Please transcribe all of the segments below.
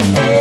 it.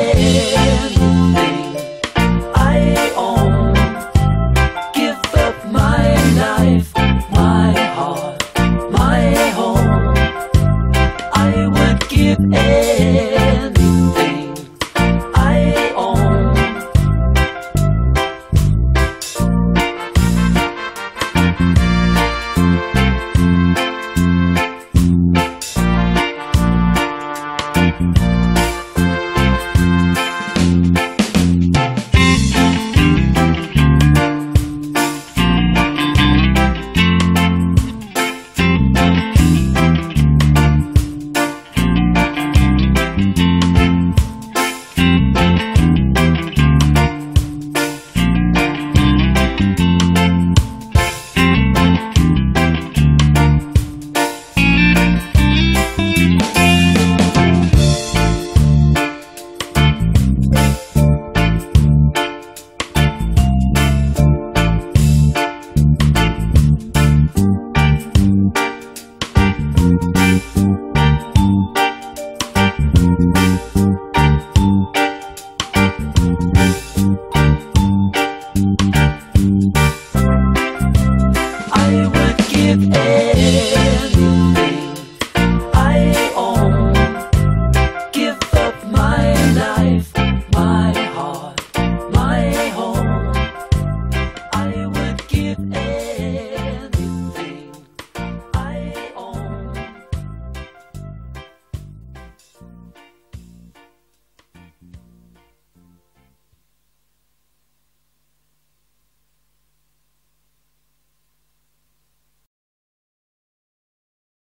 with it.